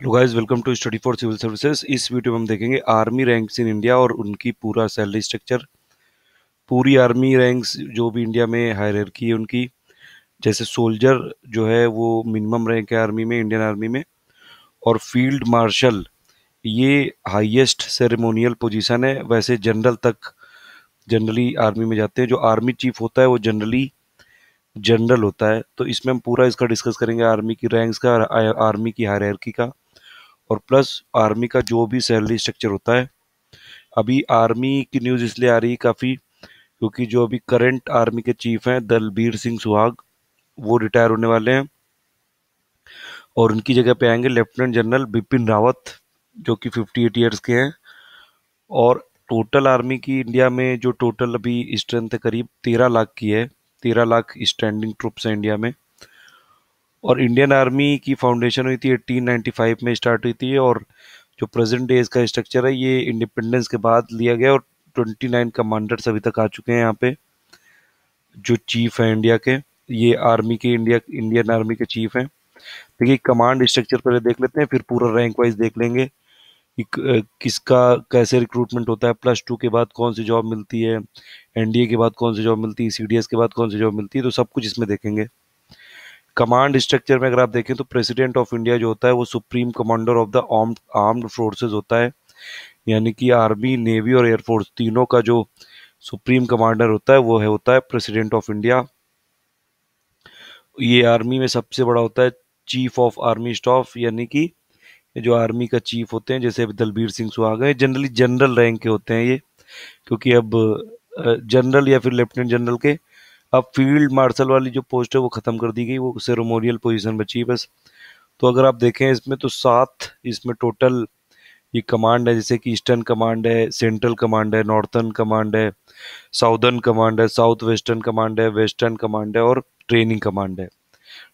Hello guys welcome to study for civil services इस video में हम देखेंगे आर्मी रैंक्स इन इंडिया और उनकी पूरा सैलरी स्ट्रक्चर पूरी आर्मी रैंक्स जो भी इंडिया में हायरकी है उनकी, जैसे सोल्जर जो है वो मिनिमम रैंक है आर्मी में इंडियन आर्मी में, और फ़ील्ड मार्शल ये हाईएस्ट सेरेमोनियल पोजीशन है। वैसे जनरल तक जनरली आर्मी में जाते हैं। जो आर्मी चीफ होता है वो जनरली जनरल होता है। तो इसमें हम पूरा इसका डिस्कस करेंगे आर्मी की रैंक्स का आर्मी की हायरकी का। और प्लस आर्मी का जो भी सैलरी स्ट्रक्चर होता है, अभी आर्मी की न्यूज़ इसलिए आ रही है काफ़ी क्योंकि जो अभी करंट आर्मी के चीफ हैं, दलबीर सिंह सुहाग, वो रिटायर होने वाले हैं। और उनकी जगह पे आएँगे लेफ्टिनेंट जनरल बिपिन रावत, जो कि 58 ईयर्स के हैं। और टोटल आर्मी की इंडिया में जो टोटल अभी स्ट्रेंथ है करीब तेरह लाख की है। तेरह लाख स्टैंडिंग ट्रुप्स हैं इंडिया में। और इंडियन आर्मी की फाउंडेशन हुई थी 1895 में स्टार्ट हुई थी और जो प्रेजेंट डे इसका स्ट्रक्चर है, ये इंडिपेंडेंस के बाद लिया गया और 29 कमांडर्स अभी तक आ चुके हैं यहाँ पे, जो चीफ है इंडिया के। ये आर्मी के इंडिया इंडियन आर्मी के चीफ हैं। देखिए कमांड स्ट्रक्चर पहले देख लेते हैं, फिर पूरा रैंक वाइज देख लेंगे कि किसका, कैसे रिक्रूटमेंट होता है। प्लस टू के बाद कौन सी जॉब मिलती है? एनडीए के बाद कौन सी जॉब मिलती है? सीडीएस के बाद कौन सी जॉब मिलती है? तो सब कुछ इसमें देखेंगे। कमांड स्ट्रक्चर में अगर आप देखें तो प्रेसिडेंट ऑफ़ इंडिया जो होता है वो supreme commander of the armed forces होता है। यानी कि आर्मी नेवी और एयरफोर्स तीनों का जो सुप्रीम कमांडर होता है वो है, होता है प्रेसिडेंट ऑफ़ इंडिया ये आर्मी में सबसे बड़ा होता है चीफ ऑफ़ आर्मी स्टाफ यानी कि जो आर्मी का चीफ होते हैं, जैसे अभी दलबीर सिंह सुहाग है जनरली जनरल रैंक के होते हैं ये, क्योंकि अब जनरल या फिर लेफ्टिनेंट जनरल के अब फ़ील्ड मार्शल वाली जो पोस्ट है वो ख़त्म कर दी गई, वो सेरोमोनियल पोजीशन बची बस। तो अगर आप देखें इसमें तो सात, इसमें टोटल ये कमांड है, जैसे कि ईस्टर्न कमांड है सेंट्रल कमांड है नॉर्थर्न कमांड है साउदर्न कमांड है साउथ वेस्टर्न कमांड है वेस्टर्न कमांड है और ट्रेनिंग कमांड है।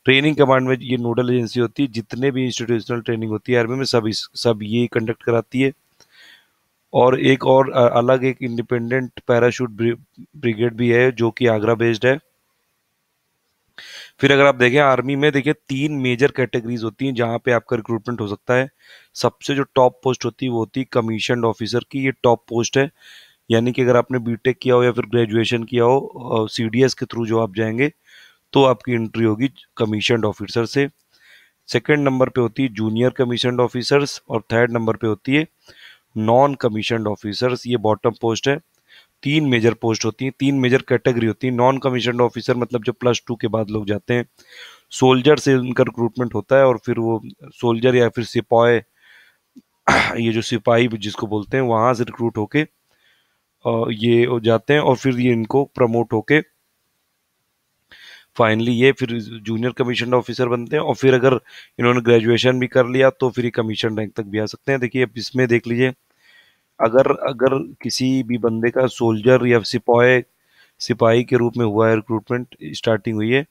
ट्रेनिंग कमांड में ये नोडल एजेंसी होती है, जितने भी इंस्टीट्यूशनल ट्रेनिंग होती है आर्मी में सब इस, सब ये कंडक्ट कराती है। और एक और अलग एक इंडिपेंडेंट पैराशूट ब्रिगेड भी है, जो कि आगरा बेस्ड है। फिर अगर आप देखें आर्मी में देखिए, तीन मेजर कैटेगरीज होती हैं जहाँ पे आपका रिक्रूटमेंट हो सकता है। सबसे जो टॉप पोस्ट होती है, वो होती है कमीशन ऑफिसर की, ये टॉप पोस्ट है। यानी कि अगर आपने बीटेक किया हो या फिर ग्रेजुएशन किया हो सीडीएस के थ्रू जो आप जाएँगे तो आपकी एंट्री होगी कमीशन ऑफिसर से। सेकेंड नंबर पे होती है जूनियर कमीशन ऑफिसर्स और थर्ड नंबर पे होती है नॉन कमीशन ऑफिसर्स ये बॉटम पोस्ट है। तीन मेजर पोस्ट होती हैं, तीन मेजर कैटेगरी होती है। नॉन कमीशन ऑफिसर मतलब जो प्लस टू के बाद लोग जाते हैं। सोल्जर से उनका रिक्रूटमेंट होता है और फिर वो सोल्जर या फिर सिपाही, ये जो सिपाही जिसको बोलते हैं, वहाँ से रिक्रूट होके ये जाते हैं और फिर ये इनको प्रमोट होके फाइनली ये फिर जूनियर कमीशन ऑफिसर बनते हैं। और फिर अगर इन्होंने ग्रेजुएशन भी कर लिया तो फिर ये कमीशन रैंक तक भी आ सकते हैं। देखिए, अब इसमें देख लीजिए अगर अगर किसी भी बंदे का सोल्जर या सिपाही सिपाही के रूप में हुआ है रिक्रूटमेंट स्टार्टिंग हुई है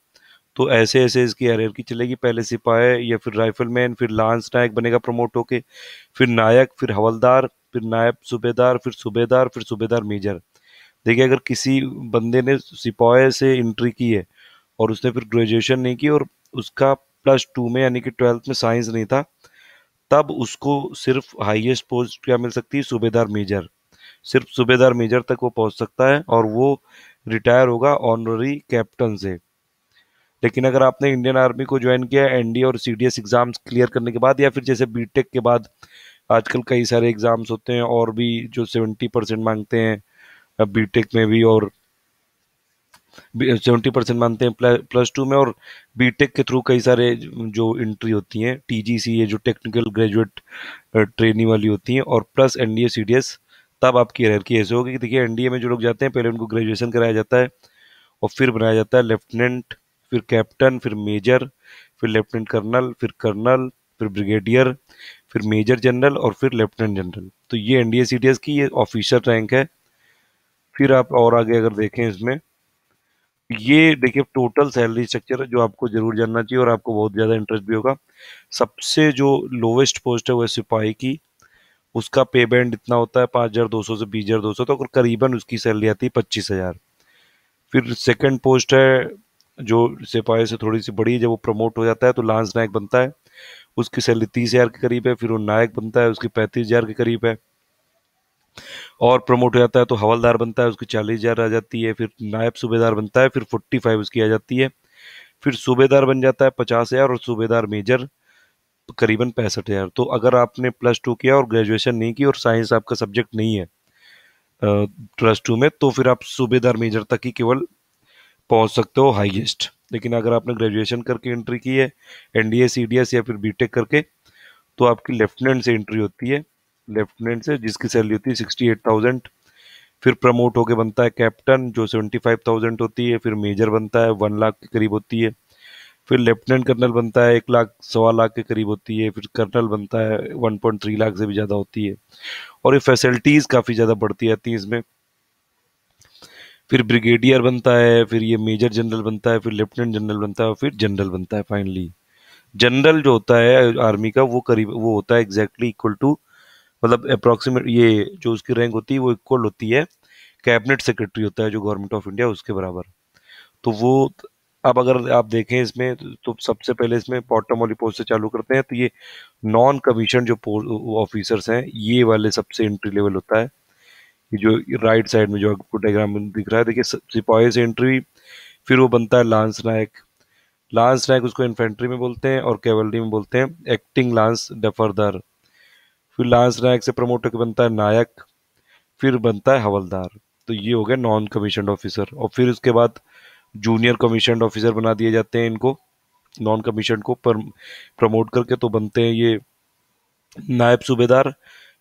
तो ऐसे ऐसे इसकी की चलेगी। पहले सिपाही या फिर राइफलमैन फिर लांस नायक बनेगा प्रमोट होके, फिर नायक, फिर हवलदार, फिर नायब सूबेदार, फिर सूबेदार फिर सूबेदार मेजर। देखिए, अगर किसी बंदे ने सिपाही से इंट्री की है और उसने फिर ग्रेजुएशन नहीं की और उसका प्लस टू में, यानी कि ट्वेल्थ में साइंस नहीं था तब उसको सिर्फ़ हाईएस्ट पोस्ट क्या मिल सकती है? सूबेदार मेजर। सिर्फ़ सूबेदार मेजर तक वो पहुँच सकता है और वो रिटायर होगा ऑनरी कैप्टन से। लेकिन अगर आपने इंडियन आर्मी को ज्वाइन किया एनडी और सीडीएस एग्ज़ाम्स क्लियर करने के बाद या फिर जैसे बीटेक के बाद, आजकल कई सारे एग्ज़ाम्स होते हैं और भी जो सेवेंटी परसेंट मांगते हैं बीटेक में भी और सेवेंटी परसेंट मानते हैं प्लस टू में और बीटेक के थ्रू कई सारे जो एंट्री होती हैं टीजीसी ये जो टेक्निकल ग्रेजुएट ट्रेनिंग वाली होती हैं और प्लस एनडीए सीडीएस तब आपकी की ऐसे होगी कि देखिए एनडीए में जो लोग जाते हैं, पहले उनको ग्रेजुएशन कराया जाता है और फिर बनाया जाता है लेफ्टिनेंट फिर कैप्टन फिर मेजर फिर लेफ्टिनेंट कर्नल फिर कर्नल फिर ब्रिगेडियर फिर मेजर जनरल और फिर लेफ्टिनेंट जनरल तो ये एनडीए सीडीएस की ये ऑफिसर रैंक है। फिर आप और आगे अगर देखें इसमें ये देखिए टोटल सैलरी स्ट्रक्चर है जो आपको ज़रूर जानना चाहिए और आपको बहुत ज़्यादा इंटरेस्ट भी होगा। सबसे जो लोवेस्ट पोस्ट है वो सिपाही की। उसका पे बैंड इतना होता है पाँच हज़ार दो सौ से बीस हज़ार दो सौ तो अगर करीबन उसकी सैलरी आती है पच्चीस हज़ार। फिर सेकंड पोस्ट है जो सिपाही से थोड़ी सी बड़ी जब वो प्रमोट हो जाता है तो लांस नायक बनता है। उसकी सैलरी तीस हज़ार के करीब है, फिर वो नायक बनता है, उसकी पैंतीस हज़ार के करीब है। और प्रमोट हो जाता है तो हवलदार बनता है, उसकी चालीस हज़ार आ जाती है, फिर नायब सूबेदार बनता है, फिर फोर्टी फाइव उसकी आ जाती है, फिर सूबेदार बन जाता है पचास हज़ार और सूबेदार मेजर करीबन पैंसठ हज़ार। तो अगर आपने प्लस टू किया और ग्रेजुएशन नहीं की और साइंस आपका सब्जेक्ट नहीं है प्लस टू में तो फिर आप सूबेदार मेजर तक ही केवल पहुँच सकते हो हाईएस्ट लेकिन अगर आपने ग्रेजुएशन करके एंट्री की है एनडीए सीडीएस या फिर बीटेक करके तो आपकी लेफ्टिनेंट से एंट्री होती है। लेफ्टिनेंट से, जिसकी सैलरी होती है सिक्सटी एट थाउज़ेंड फिर प्रमोट होके बनता है कैप्टन, जो सेवेंटी फाइव थाउज़ेंड होती है। फिर मेजर बनता है वन लाख के करीब होती है। फिर लेफ्टिनेंट कर्नल बनता है, एक लाख, सवा लाख के करीब होती है। फिर कर्नल बनता है वन पॉइंट थ्री लाख से भी ज़्यादा होती है। और ये फैसिलिटीज़ काफ़ी ज़्यादा बढ़ती जाती हैं इसमें। फिर ब्रिगेडियर बनता है, फिर ये मेजर जनरल बनता है, फिर लेफ्टिनेंट जनरल बनता है फिर जनरल बनता है फाइनली जनरल जो होता है आर्मी का, वो करीब, वो होता है एग्जैक्टली इक्वल टू मतलब अप्रोक्सीमेट ये जो उसकी रैंक होती है, वो इक्वल होती है कैबिनेट सेक्रेटरी होता है जो गवर्नमेंट ऑफ़ इंडिया उसके बराबर। तो वो अब अगर आप देखें इसमें तो सबसे पहले इसमें बॉटम वाली पोस्ट से चालू करते हैं तो ये नॉन कमीशन जो ऑफिसर्स हैं, ये वाले सबसे एंट्री लेवल होता है। ये जो राइट साइड में जो आपको डायग्राम दिख रहा है, देखिए सिपाही से एंट्री फिर वो बनता है लांस नायक लांस नायक उसको इन्फेंट्री में बोलते हैं और कैवलरी में बोलते हैं एक्टिंग लांस डफरदार फिर लांस नायक से प्रमोट होकर बनता है नायक, फिर बनता है हवलदार। तो ये हो गया नॉन कमीशन ऑफिसर और फिर उसके बाद जूनियर कमीशन ऑफिसर बना दिए जाते हैं इनको नॉन कमीशन को पर प्रमोट करके तो बनते हैं ये नायब सूबेदार,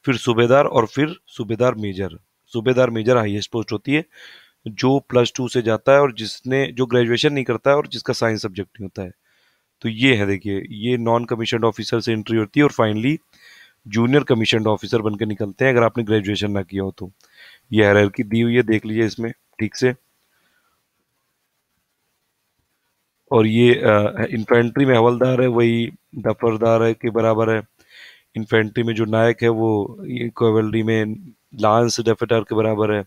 फिर सूबेदार और फिर सूबेदार मेजर। सूबेदार मेजर हाईएस्ट पोस्ट होती है, जो प्लस टू से जाता है और जिसने जो ग्रेजुएशन नहीं करता है और जिसका साइंस सब्जेक्ट नहीं होता है। तो ये है देखिए, ये नॉन कमीशन ऑफिसर से एंट्री होती है और फाइनली जूनियर कमीशन ऑफिसर बनकर निकलते हैं, अगर आपने ग्रेजुएशन ना किया हो तो। ये की दी हुई है, देख लीजिए इसमें, ठीक से। और ये इन्फेंट्री में हवलदार है, वही दफरदार है के बराबर है। इन्फेंट्री में जो नायक है, वो कैवलरी में लांस डेफेदार के बराबर है।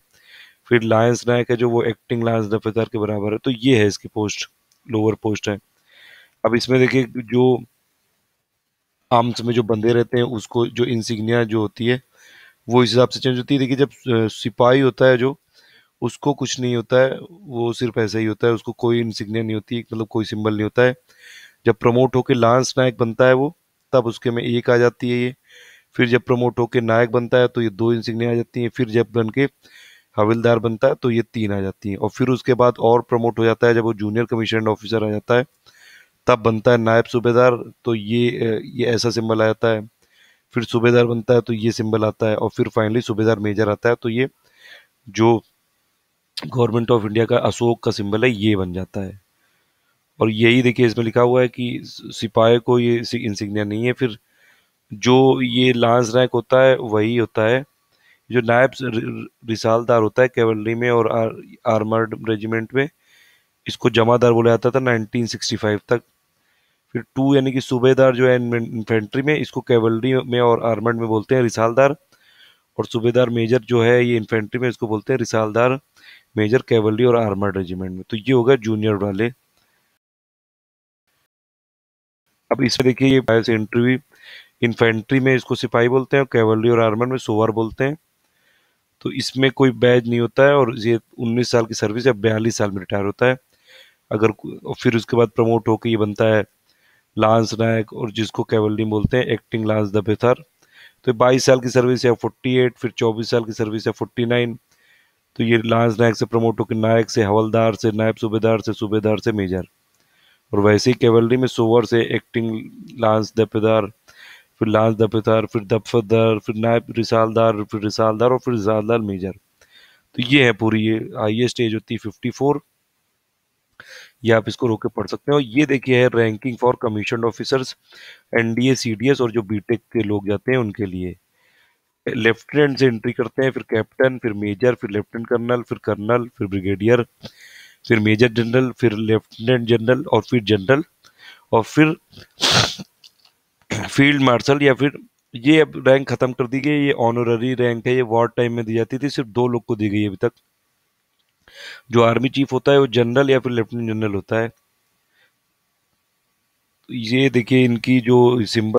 फिर लायंस नायक है जो वो एक्टिंग लायंस डेफेदार के बराबर है। तो ये है इसकी पोस्ट, लोअर पोस्ट है। अब इसमें देखिए, जो आर्म्स में जो बंदे रहते हैं, उसको जो इंसिग्निया जो होती है, वो इस हिसाब से चेंज होती है। देखिए जब सिपाही होता है जो, उसको कुछ नहीं होता है, वो सिर्फ़ ऐसा ही होता है, उसको कोई इंसिग्निया नहीं होती मतलब कोई सिंबल नहीं होता है। जब प्रमोट होकर लांस नायक बनता है वो, तब उसके में एक आ जाती है ये। फिर जब प्रमोट होकर नायक बनता है तो ये दो इंसिग्निया आ जाती हैं। फिर जब बन के हविलदार बनता है तो ये तीन आ जाती हैं। और फिर उसके बाद और प्रमोट हो जाता है, जब वो जूनियर कमीशन ऑफिसर आ जाता है तब बनता है नायब सूबेदार तो ये ये ऐसा सिंबल आ जाता है। फिर सूबेदार बनता है तो ये सिंबल आता है और फिर फाइनली सूबेदार मेजर आता है तो ये जो गवर्नमेंट ऑफ़ इंडिया का अशोक का सिंबल है ये बन जाता है। और यही देखिए इसमें लिखा हुआ है कि सिपाही को ये इंसिग्निया नहीं है फिर जो ये लांस रैंक होता है वही होता है। जो नायब रिसालदार होता है कैवलरी में और आर, आर्मर्ड रेजिमेंट में इसको जमादार बोला जाता था 1965 तक। फिर टू यानी कि सूबेदार जो है इन्फेंट्री में, इसको कैवलरी में और आर्मर्ड में बोलते हैं, रिसालदार। और सूबेदार मेजर जो है ये इन्फेंट्री में इसको बोलते हैं रिसालदार मेजर कैवलरी और आर्मर्ड रेजिमेंट में। तो ये होगा जूनियर वाले। अब इसमें देखिए ये बायो इंटरव्यू इन्फेंट्री में इसको सिपाही बोलते हैं और कैवलरी और आर्मर में सोवर बोलते हैं। तो इसमें कोई बैज नहीं होता है और ये 19 साल की सर्विस या बयालीस साल में रिटायर होता है। अगर फिर उसके बाद प्रमोट होकर ये बनता है लांस नायक और जिसको कैवलरी बोलते हैं एक्टिंग लांस दबेथर तो बाईस साल की सर्विस है फोर्टी एट फिर चौबीस साल की सर्विस है फोर्टी नाइन तो ये लांस नायक से प्रमोट होकर नायक से, हवलदार से, नायब सूबेदार से सूबेदार से मेजर। और वैसे ही कैवलरी में सोवर से एक्टिंग लांस दपेदार फिर लांस दपेदार फिर दफदार फिर नायब रिसालदार, फिर रिसालदार और फिर रिसालदार मेजर। तो ये है पूरी ये हाइएस्ट एज होती है फिफ्टी फोर ये आप इसको रोक पढ़ सकते हैं। और ये देखिए है ranking for commission officers NDA CDS और जो बीटेक के लोग जाते हैं उनके लिए। लेफ्टिनेंट से एंट्री करते हैं, फिर कैप्टन फिर मेजर फिर लेफ्टिनेंट कर्नल फिर कर्नल फिर ब्रिगेडियर फिर मेजर जनरल फिर लेफ्टिनेंट जनरल और फिर जनरल और फिर फ़ील्ड मार्शल या फिर ये अब रैंक खत्म कर दी गई ये ऑनररी रैंक है, ये वॉर टाइम में दी जाती थी, सिर्फ़ दो लोग को दी गई अभी तक। जो आर्मी चीफ होता है वो जनरल या फिर लेफ्टिनेंट जनरल होता है। ये देखिए इनकी जो सिंबल